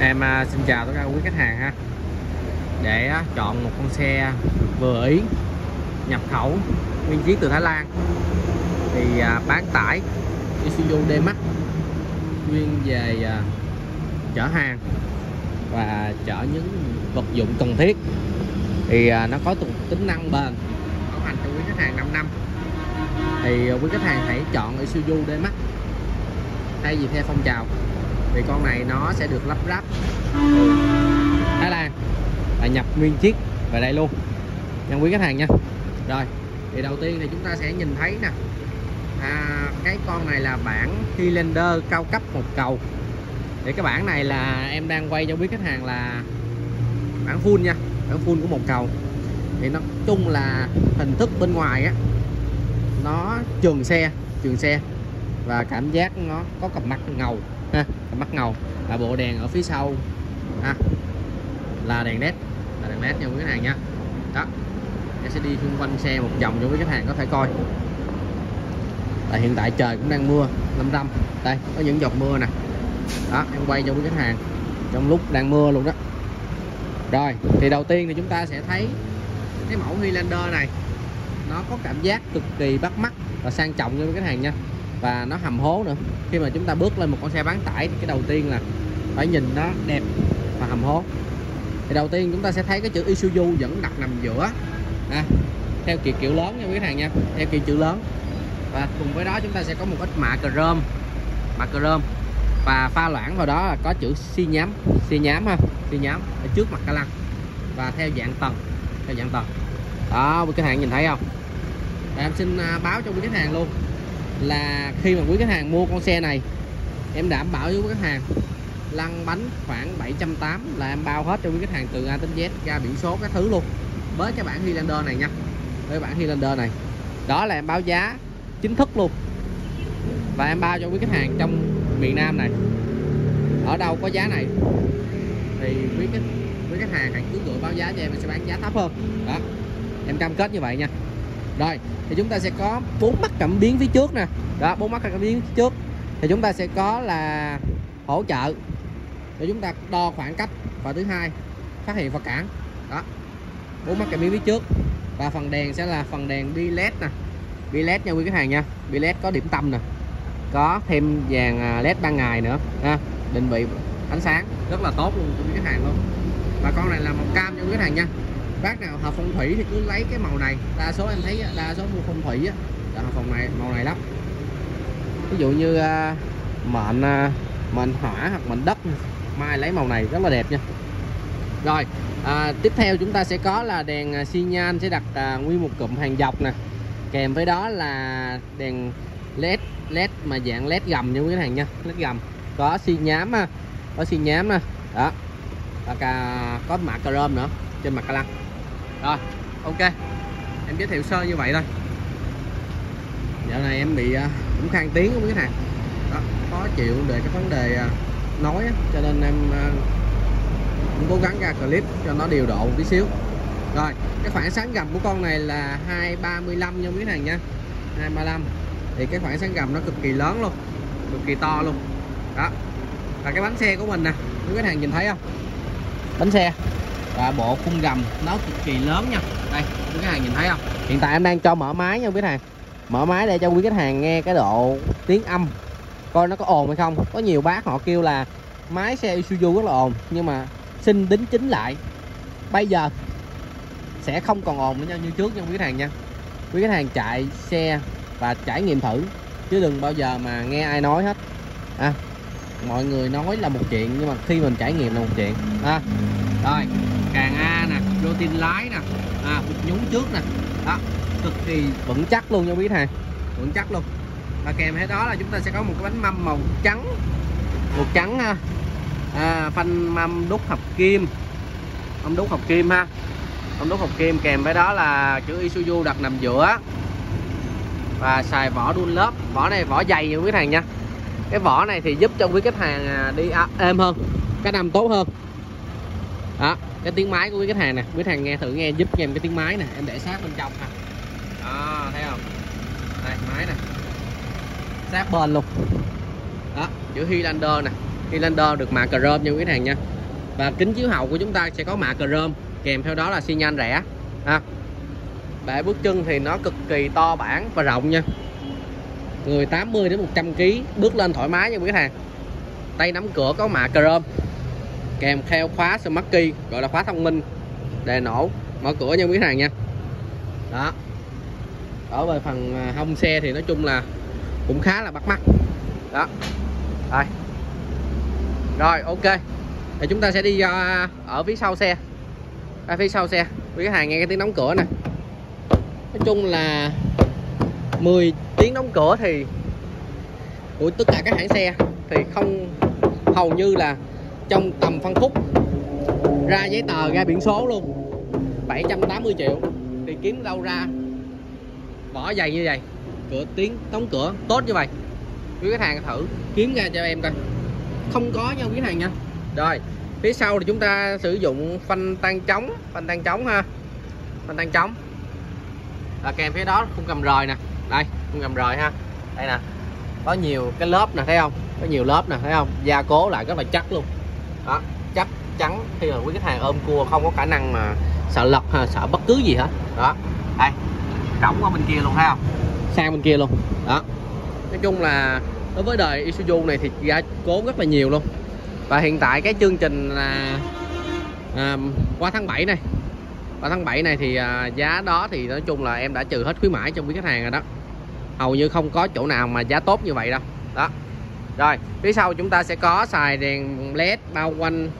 Em à, xin chào tất cả quý khách hàng ha. Để à, chọn một con xe vừa ý nhập khẩu nguyên chiếc từ Thái Lan. Thì à, bán tải Isuzu D-Max chuyên về chở hàng và chở những vật dụng cần thiết. Thì nó có tính năng bền bảo hành cho quý khách hàng 5 năm. Thì quý khách hàng hãy chọn Isuzu D-Max thay vì theo phong trào thì con này nó sẽ được lắp ráp. Thái Lan và nhập nguyên chiếc về đây luôn. Nhân quý khách hàng nha. Rồi thì đầu tiên thì chúng ta sẽ nhìn thấy nè. À, cái con này là bản Highlander cao cấp một cầu. Thì cái bản này là em đang quay cho quý khách hàng là bản full nha. Bản full của một cầu. Thì nó chung là hình thức bên ngoài á nó trường xe trường xe. Và cảm giác nó có cặp mắt ngầu ha mắt ngầu. Là bộ đèn ở phía sau, ha, là đèn led, là đèn led nha quý khách hàng nha. Đó, em sẽ đi xung quanh xe một vòng cho quý khách hàng có thể coi. Tại hiện tại trời cũng đang mưa lâm râm. Đây, có những giọt mưa nè. Đó, em quay cho quý khách hàng. Trong lúc đang mưa luôn đó. Rồi, thì đầu tiên thì chúng ta sẽ thấy cái mẫu Highlander này. Nó có cảm giác cực kỳ bắt mắt và sang trọng cho quý khách hàng nha và nó hầm hố nữa. Khi mà chúng ta bước lên một con xe bán tải thì cái đầu tiên là phải nhìn nó đẹp và hầm hố. Thì đầu tiên chúng ta sẽ thấy cái chữ Isuzu vẫn đặt nằm giữa. À, theo kiểu kiểu lớn nha quý khách hàng nha theo kiểu chữ lớn. Và cùng với đó chúng ta sẽ có một ít mạ chrome mạ chrome và pha loãng vào đó là có chữ xi nhám xi nhám ha xi nhám ở trước mặt ca lăng. Và theo dạng tầng theo dạng tầng. Đó quý khách hàng nhìn thấy không? Và em xin à, báo cho quý khách hàng luôn là khi mà quý khách hàng mua con xe này em đảm bảo với quý khách hàng lăn bánh khoảng 780 là em bao hết cho quý khách hàng từ A đến Z ra biển số các thứ luôn. Với cái bản Highlander này nha với bản Highlander này. Đó là em báo giá chính thức luôn. Và em bao cho quý khách hàng trong miền Nam này. Ở đâu có giá này thì quý khách quý khách hàng hãy cứ gửi báo giá cho em, em sẽ bán giá thấp hơn. Đó em cam kết như vậy nha rồi thì chúng ta sẽ có bốn mắt cảm biến phía trước nè. Đó, bốn mắt cảm biến phía trước. Thì chúng ta sẽ có là hỗ trợ để chúng ta đo khoảng cách. Và thứ hai, phát hiện và cản. Đó, bốn mắt cảm biến phía trước. Và phần đèn sẽ là phần đèn bi led nè. Bi led nha quý khách hàng nha. Bi led có điểm tâm nè. Có thêm vàng à, led ban ngày nữa. Ha, định vị ánh sáng. Rất là tốt luôn cho quý khách hàng luôn. Và con này là màu cam cho quý khách hàng nha bác nào hợp phong thủy thì cứ lấy cái màu này. Đa số em thấy đa số mua phong thủy á. Là hợp phòng này màu này lắm. Ví dụ như uh, mệnh uh, mệnh hỏa hoặc mệnh đất mai lấy màu này rất là đẹp nha. Rồi à, tiếp theo chúng ta sẽ có là đèn à, xi nhan sẽ đặt à, nguyên một cụm hàng dọc nè. Kèm với đó là đèn led led mà dạng led gầm nha quý khách hàng nha led gầm. Có xi nhám có xi nhám nè. Đó. Và cả có mạ chrome nữa trên mặt ca lăng rồi, ok. Em giới thiệu sơ như vậy thôi. Dạo này em bị à, cũng khang tiếng không biết hàng đó, khó chịu về cái vấn đề à, nói cho nên em à, cũng cố gắng ra clip cho nó điều độ một tí xíu. Rồi, cái khoảng sáng gầm của con này là 235 nha quý hàng nha. 235 thì cái khoảng sáng gầm nó cực kỳ lớn luôn, cực kỳ to luôn. Đó, và cái bánh xe của mình nè, quý khách hàng nhìn thấy không? Bánh xe và bộ khung gầm nó cực kỳ lớn nha. Đây quý khách hàng nhìn thấy không? Hiện tại em đang cho mở máy nha quý khách hàng. Mở máy để cho quý khách hàng nghe cái độ tiếng âm. Coi nó có ồn hay không. Có nhiều bác họ kêu là máy xe Isuzu rất là ồn nhưng mà xin đính chính lại. Bây giờ sẽ không còn ồn nữa như trước nha quý khách hàng nha. Quý khách hàng chạy xe và trải nghiệm thử chứ đừng bao giờ mà nghe ai nói hết. À, mọi người nói là một chuyện nhưng mà khi mình trải nghiệm là một chuyện. À, rồi càng a nè vô tin lái nè à nhúng trước nè. Đó cực kỳ vững chắc luôn nha quý thầy, vững chắc luôn. Và kèm theo đó là chúng ta sẽ có một cái bánh mâm màu trắng. Màu trắng ha. À, phanh mâm đúc hợp kim. Mâm đúc hợp kim ha. Mâm đúc hợp kim kèm với đó là chữ Isuzu đặt nằm giữa. Và xài vỏ đun lớp. Vỏ này vỏ dày nha quý khách hàng nha. Cái vỏ này thì giúp cho quý khách hàng à, đi à, êm hơn cái nằm tốt hơn đó, cái tiếng máy của quý khách hàng nè. Quý khách hàng nghe thử nghe giúp cho em cái tiếng máy nè. Em để sát bên trong nè đó, thấy không? Đây, máy nè. Sát bên luôn. Đó, chữ Highlander nè. Highlander được mạ chrome nha quý khách hàng nha. Và kính chiếu hậu của chúng ta sẽ có mạ chrome kèm theo đó là xi nhan rẻ. Ha. Bể bước chân thì nó cực kỳ to bản và rộng nha. Người 80 đến 100 kg bước lên thoải mái nha quý khách hàng. Tay nắm cửa có mạ chrome kèm theo khóa smart key, gọi là khóa thông minh đề nổ, mở cửa nha quý hàng nha. Đó. Ở về phần à, hông xe thì nói chung là cũng khá là bắt mắt. Đó. Rồi rồi, ok. Thì chúng ta sẽ đi à, ở phía sau xe. Ở phía sau xe. Quý khách hàng nghe cái tiếng đóng cửa nè. Nói chung là 10 tiếng đóng cửa thì của tất cả các hãng xe thì không, hầu như là trong tầm phân khúc, ra giấy tờ, ra biển số luôn. 780 triệu. Thì kiếm đâu ra? Vỏ dày như vậy. Cửa tiếng, đóng cửa, tốt như vậy. Quý khách hàng thử, kiếm ra cho em coi. Không có nha quý khách hàng nha. Rồi, phía sau thì chúng ta sử dụng phanh tăng trống, phanh tăng trống ha. Phanh tăng trống. Và kèm phía đó, khung cầm rời nè. Đây, khung cầm rời ha. Đây nè. Có nhiều cái lớp nè, thấy không? Có nhiều lớp nè, thấy không? Gia cố lại rất là chắc luôn đó chắc chắn khi mà quý khách hàng ôm cua không có khả năng mà sợ lật hay sợ bất cứ gì hết. Đó. Đây cổng ở bên kia luôn thấy không sang bên kia luôn. Đó. Nói chung là đối với đời Isuzu này thì gia cố rất là nhiều luôn. Và hiện tại cái chương trình là à, qua tháng 7 này. Qua tháng 7 này thì à, giá đó thì nói chung là em đã trừ hết khuyến mãi cho quý khách hàng rồi đó. Hầu như không có chỗ nào mà giá tốt như vậy đâu. Đó rồi phía sau chúng ta sẽ có xài đèn led bao quanh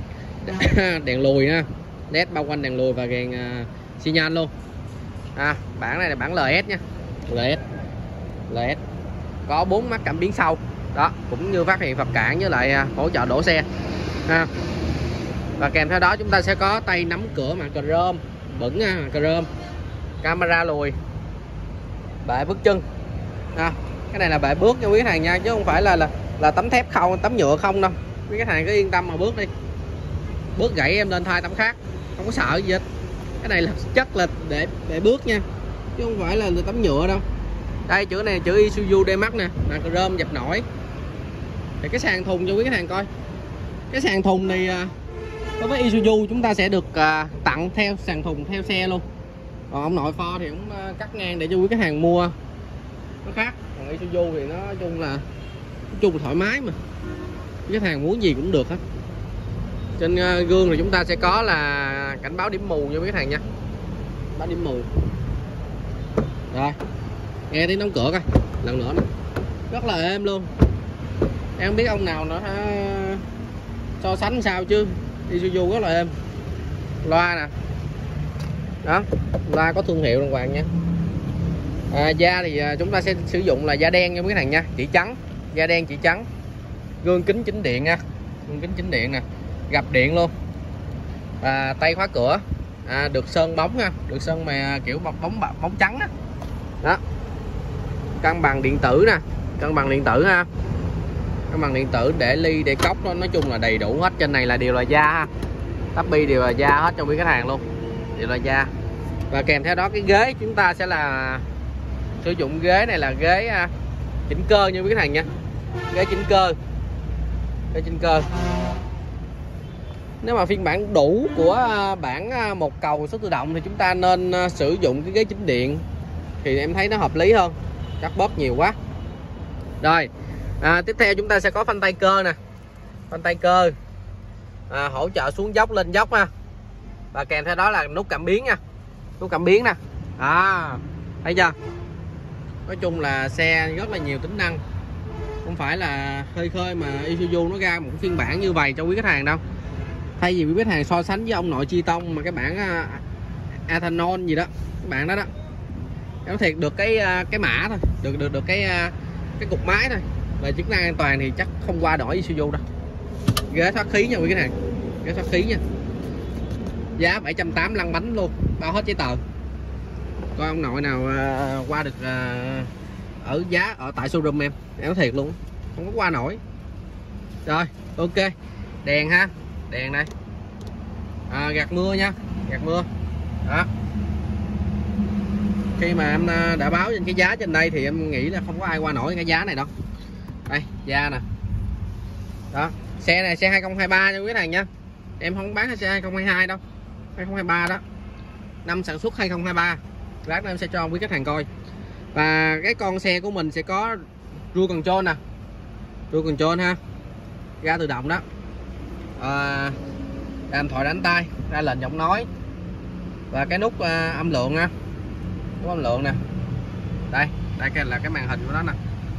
đèn lùi ha. Led bao quanh đèn lùi và đèn uh, xi nhan luôn. À, bản này là bản LS nha. LS LS có bốn mắt cảm biến sau. Đó cũng như phát hiện vật cản với lại uh, hỗ trợ đổ xe. Ha. Và kèm theo đó chúng ta sẽ có tay nắm cửa màn chrome bẩn à, nha chrome camera lùi. Bệ bước chân. Ha. Cái này là bệ bước nha quý khách hàng nha chứ không phải là là là tấm thép không, tấm nhựa không đâu. Quý khách hàng cứ yên tâm mà bước đi. Bước gãy em lên thay tấm khác. Không có sợ gì hết. Cái này là chất là để để bước nha. Chứ không phải là tấm nhựa đâu. Đây, chữ này chữ Isuzu D-Max nè. Là rơm dập nổi. Thì cái sàn thùng cho quý khách hàng coi. Cái sàn thùng này à, đối với Isuzu chúng ta sẽ được à, tặng theo sàn thùng theo xe luôn. Còn ông nội pho thì cũng à, cắt ngang để cho quý khách hàng mua. Nó khác. Còn Isuzu thì nó chung là nói chung là thoải mái mà. Cái hàng muốn gì cũng được hết. Trên ờ, gương thì chúng ta sẽ có là cảnh báo điểm mù cho mấy khách hàng nha. Báo điểm mù. Rồi nghe tiếng đóng cửa coi lần nữa nè. Rất là êm luôn. Em không biết ông nào nữa ha ờ, so sánh sao chứ. Isuzu rất là êm. Loa nè. Đó loa có thương hiệu đàng hoàng nha. À, da thì ờ, chúng ta sẽ sử dụng là da đen cho mấy cái thằng nha. Chỉ trắng da đen chỉ trắng. Gương kính chính điện nha. Gương kính chính điện nè. Gặp điện luôn. À, tay khóa cửa. À, được sơn bóng nha. Được sơn mà kiểu bóng bóng bóng trắng đó, đó. cân bằng điện tử nè. Cân bằng điện tử ha. Cân bằng điện tử để ly để cốc nó nói chung là đầy đủ hết. Trên này là đều là da ha. Tắp bi đều là da hết cho quý khách hàng luôn. Đều là da. Và kèm theo đó cái ghế chúng ta sẽ là sử dụng ghế này là ghế à, chỉnh cơ như quý khách hàng nha ghế chỉnh cơ. Ghế chỉnh cơ. Nếu mà phiên bản đủ của à, bản à, một cầu số tự động thì chúng ta nên à, sử dụng cái ghế chỉnh điện thì em thấy nó hợp lý hơn. Cắt bóp nhiều quá. Rồi à, tiếp theo chúng ta sẽ có phanh tay cơ nè. Phanh tay cơ. À, hỗ trợ xuống dốc lên dốc ha. Và kèm theo đó là nút cảm biến nha. Nút cảm biến nè. À thấy chưa? Nói chung là xe rất là nhiều tính năng không phải là hơi khơi mà Isuzu nó ra một phiên bản như vậy cho quý khách hàng đâu. Thay vì quý khách hàng so sánh với ông nội chi tông mà cái bản uh, ethanol gì đó cái bản đó đó. Nó thiệt được cái uh, cái mã thôi được được được cái uh, cái cục máy thôi. Về chức năng an toàn thì chắc không qua đổi Isuzu đâu. Ghế thoát khí nha quý khách hàng ghế thoát khí nha. Giá 780 lăn bánh luôn bao hết giấy tờ. Coi ông nội nào uh, qua được uh, ở giá ở tại showroom em. Em nói thiệt luôn không có qua nổi. Rồi ok. Đèn ha đèn đây à, gạt mưa nha gạt mưa. Đó. Khi mà em à, đã báo trên cái giá trên đây thì em nghĩ là không có ai qua nổi cái giá này đâu. Đây da nè. Đó xe này xe 2023 nha quý khách hàng nha. Em không bán xe 2022 đâu 2023 đó. Năm sản xuất 2023 lát nữa em sẽ cho quý khách hàng coi và cái con xe của mình sẽ có rua control nè. Rua control ha. Ga tự động đó. À, đàm thoại đánh tay ra lệnh giọng nói. Và cái nút à, âm lượng ha, nút âm lượng nè. Đây đây cái là cái màn hình của nó nè.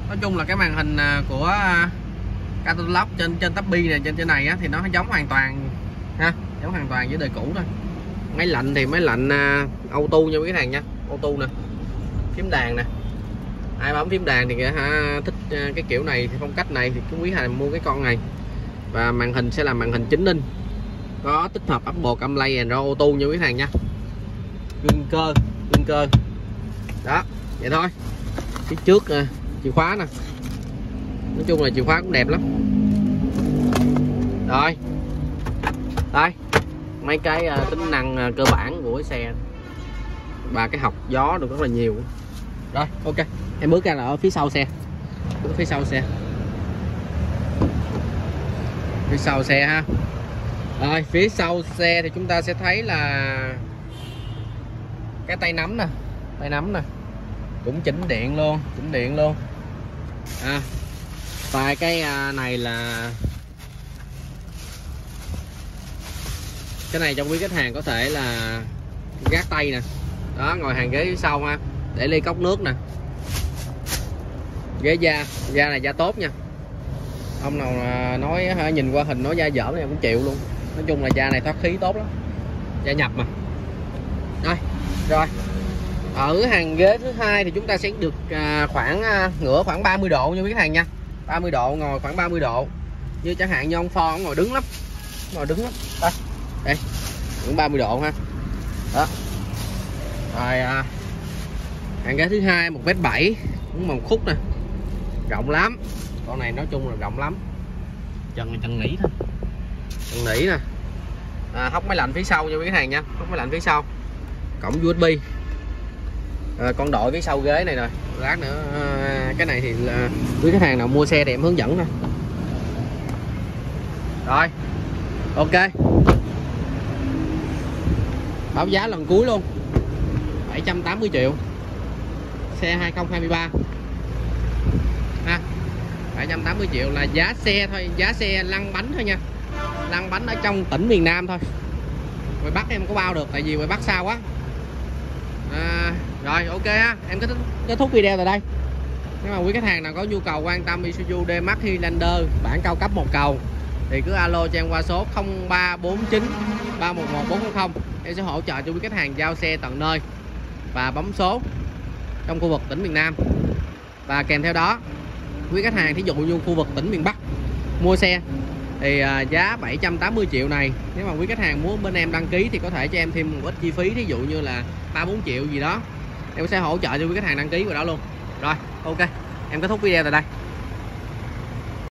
Nói chung là cái màn hình à, của à, catalog trên trên tab này trên trên này á, thì nó giống hoàn toàn ha giống hoàn toàn với đời cũ thôi. Máy lạnh thì máy lạnh uh, auto nha quý khách hàng nha. Auto nè phím đàn nè. Ai bấm phím đàn thì ha, thích ờ, cái kiểu này phong cách này thì quý hàng mua cái con này. Và màn hình sẽ là màn hình 9 inch có tích hợp Apple CarPlay and Auto nha quý hàng nha. Gương cơ gương cơ. Đó vậy thôi. Phía trước ờ, chìa khóa nè. Nói chung là chìa khóa cũng đẹp lắm. Rồi. Đây mấy cái uh, tính năng uh, cơ bản của cái xe. Và cái học gió được rất là nhiều rồi ok. Em bước ra là ở phía sau xe. Bước phía sau xe. Phía sau xe ha. Rồi phía sau xe thì chúng ta sẽ thấy là cái tay nắm nè. Tay nắm nè. Cũng chỉnh điện luôn chỉnh điện luôn. À, tại cái à, này là cái này cho quý khách hàng có thể là gác tay nè. Đó ngồi hàng ghế phía sau ha để ly cốc nước nè. Ghế da da này da tốt nha. Ông nào nói nhìn qua hình nói da dởm này cũng chịu luôn. Nói chung là da này thoát khí tốt lắm. Da nhập mà. Đây rồi. Ở hàng ghế thứ hai thì chúng ta sẽ được à, khoảng à, ngửa khoảng 30 độ như quý khách hàng nha. 30 độ ngồi khoảng 30 độ. Như chẳng hạn như ông Pho ông ngồi đứng lắm. Ngồi đứng lắm. Đây đây khoảng 30 độ ha. Đó. Rồi à, hàng ghế thứ hai một mét bảy cũng một khúc nè. Rộng lắm. Con này nói chung là rộng lắm. Chân chân nỉ thôi. Chân nỉ nè. À, hốc máy lạnh phía sau nha quý khách hàng nha. Hốc máy lạnh phía sau. Cổng USB à, con đội phía sau ghế này rồi. Lát nữa à, cái này thì là quý khách hàng nào mua xe thì em hướng dẫn thôi. Rồi. Ok. Báo giá lần cuối luôn. 780 triệu xe 2023 ha 780 triệu là giá xe thôi giá xe lăn bánh thôi nha. Lăn bánh ở trong tỉnh miền Nam thôi. Ngoài Bắc em có bao được tại vì ngoài Bắc xa quá. À, rồi ok ha em kết, kết thúc video tại đây. Nếu mà quý khách hàng nào có nhu cầu quan tâm Isuzu D-Max Highlander bản cao cấp một cầu thì cứ alo cho em qua số 0349 311 400 em sẽ hỗ trợ cho quý khách hàng giao xe tận nơi và bấm số trong khu vực tỉnh miền Nam. Và kèm theo đó, quý khách hàng thí dụ như khu vực tỉnh miền Bắc mua xe, thì à, giá 780 triệu này, nếu mà quý khách hàng muốn bên em đăng ký thì có thể cho em thêm một ít chi phí, thí dụ như là 3 4 triệu gì đó. Em sẽ hỗ trợ cho quý khách hàng đăng ký vào đó luôn. Rồi, ok, em kết thúc video tại đây.